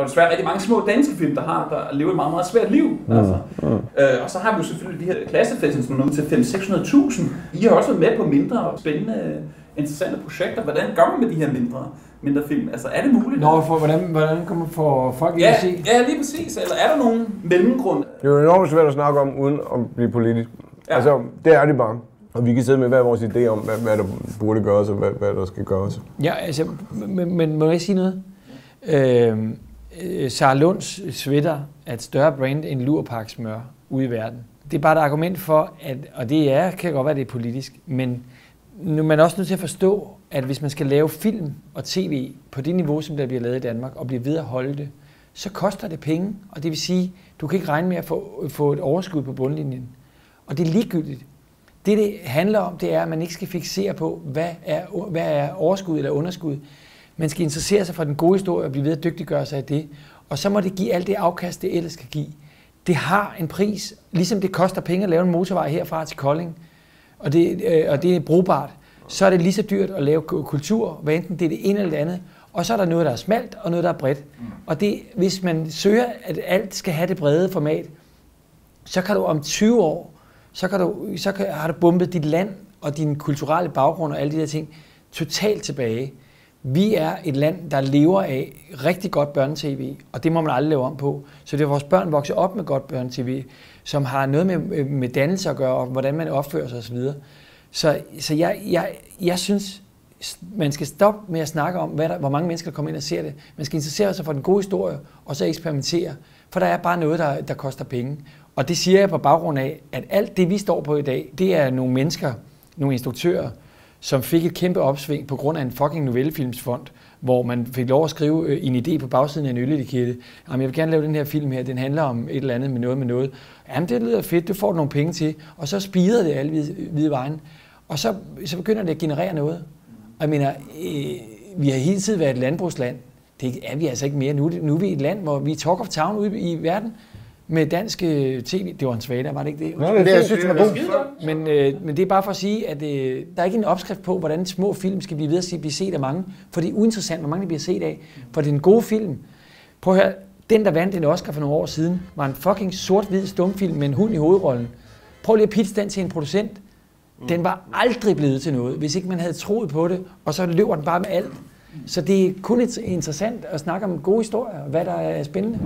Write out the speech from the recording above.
der er desværre rigtig mange små danske film, der har der lever et meget, meget svært liv. Mm. Altså. Mm. Øh, og så har vi jo selvfølgelig de her klassefester, som er til 500-600.000. I har også været med på mindre spændende, interessante projekter. Hvordan gør man med de her mindre, mindre film? Altså er det muligt? Nå, for, hvordan, hvordan kommer for folk ind ja, at se? Ja, lige præcis. Eller er der nogen mellemgrund? Det er jo enormt svært at snakke om, uden at blive politisk. Ja. Ja. Altså, det er det bare. Og vi kan sidde med hver vores idé om, hvad, hvad der burde gøres, og hvad, hvad der skal gøres. Ja, altså, men, men må jeg sige noget? Øh, øh, Sarah Lunds sweater er et større brand end Lurpak smør ude i verden. Det er bare et argument for, at, og det er, kan godt være, det er politisk, men nu er man også nødt til at forstå, at hvis man skal lave film og tv på det niveau, som der bliver lavet i Danmark, og blive ved at holde det, så koster det penge, og det vil sige, du kan ikke regne med at få, få et overskud på bundlinjen. Og det er ligegyldigt. Det, det handler om, det er, at man ikke skal fixere på, hvad er, hvad er overskud eller underskud. Man skal interessere sig for den gode historie og blive ved at dygtiggøre sig af det. Og så må det give alt det afkast, det ellers skal give. Det har en pris, ligesom det koster penge at lave en motorvej herfra til Kolding, og det, øh, og det er brugbart, så er det lige så dyrt at lave kultur, hvad enten det er det ene eller det andet. Og så er der noget, der er smalt, og noget, der er bredt. Og det, hvis man søger, at alt skal have det brede format, så kan du om 20 år, så, kan du, så kan, har du bumpet dit land og din kulturelle baggrund og alle de der ting totalt tilbage. Vi er et land, der lever af rigtig godt børnetv, og det må man aldrig lave om på. Så det er vores børn vokser op med godt børnetv, som har noget med, med dannelse at gøre, og hvordan man opfører sig osv. Så, så jeg, jeg, jeg synes, man skal stoppe med at snakke om, hvad der, hvor mange mennesker der kommer ind og ser det. Man skal interessere sig for den gode historie, og så eksperimentere. For der er bare noget, der, der koster penge. Og det siger jeg på baggrund af, at alt det, vi står på i dag, det er nogle mennesker, nogle instruktører, som fik et kæmpe opsving på grund af en fucking novellefilmsfond, hvor man fik lov at skrive øh, en idé på bagsiden af en ølletikette. Jamen, jeg vil gerne lave den her film her, den handler om et eller andet med noget med noget. Jamen, det lyder fedt, det får du nogle penge til. Og så spider det alle hvide vejen. Og så, så begynder det at generere noget. Og jeg mener, øh, vi har hele tiden været et landbrugsland. Det er vi altså ikke mere. Nu, nu er vi et land, hvor vi er talk of town ude i verden med dansk øh, tv. Det var en svada, var det ikke det? Nå, det det, jeg synes, det var god. Men, øh, men det er bare for at sige, at øh, der er ikke en opskrift på, hvordan små film skal blive ved at blive set af mange. For det er uinteressant, hvor mange de bliver set af. For det er en god film. Prøv at høre, den der vandt en Oscar for nogle år siden, var en fucking sort-hvid stumfilm med en hund i hovedrollen. Prøv lige at pitche den til en producent. Den var aldrig blevet til noget, hvis ikke man havde troet på det, og så løber den bare med alt. Så det er kun interessant at snakke om gode historier, hvad der er spændende.